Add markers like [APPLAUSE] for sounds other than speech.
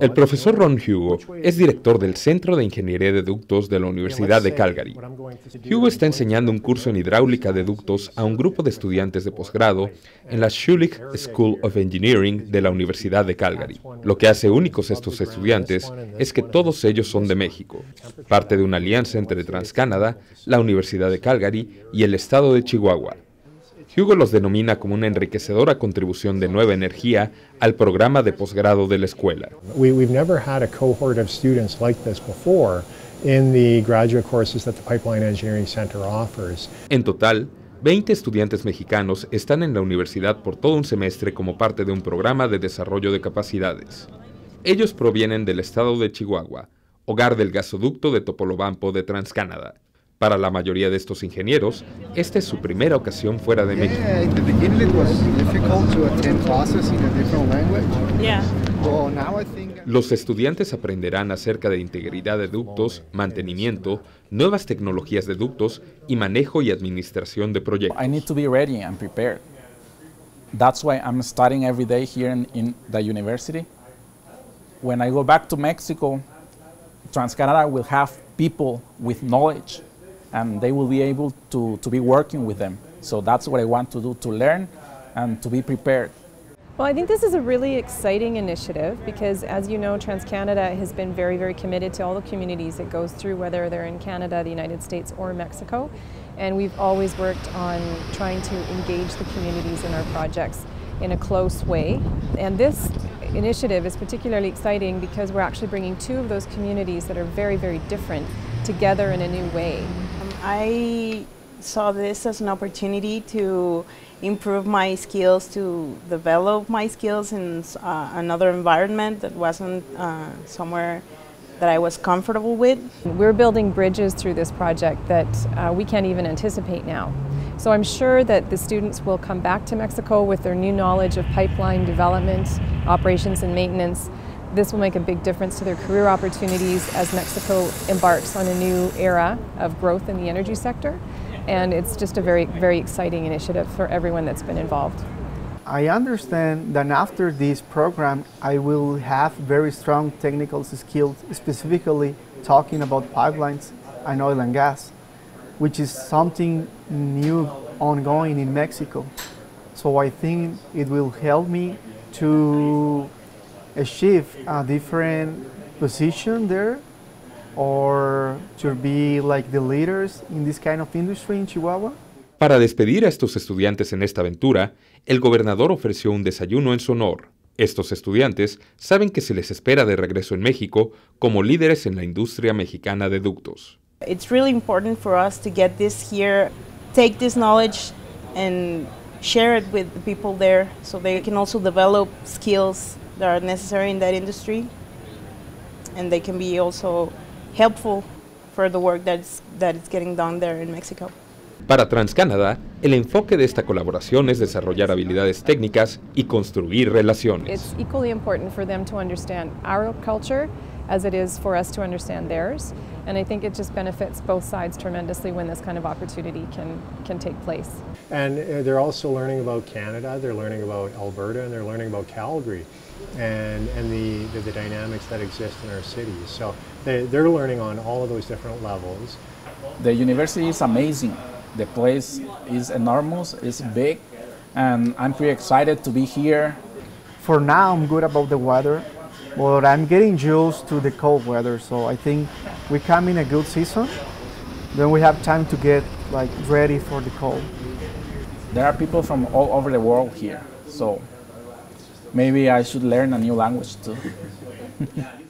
El profesor Ron Hugo es director del Centro de Ingeniería de Ductos de la Universidad de Calgary. Hugo está enseñando un curso en hidráulica de ductos a un grupo de estudiantes de posgrado en la Schulich School of Engineering de la Universidad de Calgary. Lo que hace únicos a estos estudiantes es que todos ellos son de México, parte de una alianza entre TransCanada, la Universidad de Calgary y el estado de Chihuahua. Hugo los denomina como una enriquecedora contribución de nueva energía al programa de posgrado de la escuela. En total, 20 estudiantes mexicanos están en la universidad por todo un semestre como parte de un programa de desarrollo de capacidades. Ellos provienen del estado de Chihuahua, hogar del gasoducto de Topolobampo de TransCanada. Para la mayoría de estos ingenieros, esta es su primera ocasión fuera de México. Los estudiantes aprenderán acerca de integridad de ductos, mantenimiento, nuevas tecnologías de ductos y manejo y administración de proyectos. I need to be ready and prepared. That's why I'm studying every day here in, in the university. When I go back to Mexico, TransCanada will have people with knowledge and they will be able to, to be working with them. So that's what I want to do, to learn and to be prepared. Well, I think this is a really exciting initiative because, as you know, TransCanada has been very, very committed to all the communities it goes through, whether they're in Canada, the United States, or Mexico. And we've always worked on trying to engage the communities in our projects in a close way. And this initiative is particularly exciting because we're actually bringing two of those communities that are very, very different together in a new way. I saw this as an opportunity to improve my skills, to develop my skills in uh, another environment that wasn't uh, somewhere that I was comfortable with. We're building bridges through this project that uh, we can't even anticipate now. So I'm sure that the students will come back to Mexico with their new knowledge of pipeline development, operations and maintenance, this will make a big difference to their career opportunities as Mexico embarks on a new era of growth in the energy sector. And it's just a very, very exciting initiative for everyone that's been involved. I understand that after this program, I will have very strong technical skills, specifically talking about pipelines and oil and gas, which is something new ongoing in Mexico. So I think it will help me to achieve a different position there or to be like the leaders in this kind of industry in Chihuahua? Para despedir a estos estudiantes en esta aventura, el gobernador ofreció un desayuno en su honor. Estos estudiantes saben que se les espera de regreso en México como líderes en la industria mexicana de ductos. It's really important for us to get this here, take this knowledge and share it with the people there so they can also develop skills that are necessary in that industry and they can be also helpful for the work that's, that is getting done there in Mexico. Para TransCanada, el enfoque de esta colaboración es desarrollar habilidades técnicas y construir relaciones. It's equally important for them to understand our culture as it is for us to understand theirs. And I think it just benefits both sides tremendously when this kind of opportunity can, can take place. And uh, they're also learning about Canada, they're learning about Alberta, and they're learning about Calgary and, and the, the, the dynamics that exist in our cities. So they, they're learning on all of those different levels. The university is amazing. The place is enormous, it's big, and I'm pretty excited to be here. For now, I'm good about the weather, but I'm getting used to the cold weather, so I think we come in a good season. Then we have time to get like ready for the cold. There are people from all over the world here, so maybe I should learn a new language too. [LAUGHS]